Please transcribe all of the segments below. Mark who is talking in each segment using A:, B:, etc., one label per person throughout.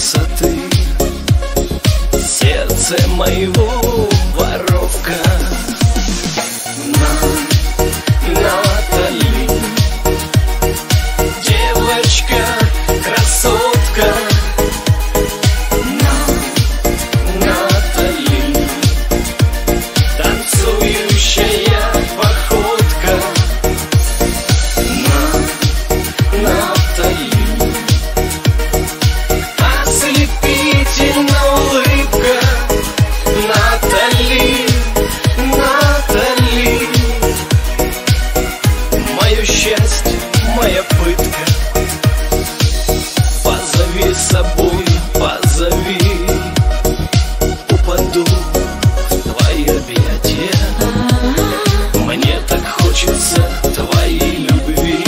A: сердце сердце моего. Счастье, моя пытка. Позови с собой, позови. Упаду в твои объятия. Мне так хочется твоей любви.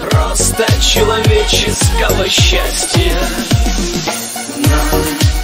A: Просто человеческого счастья. На, на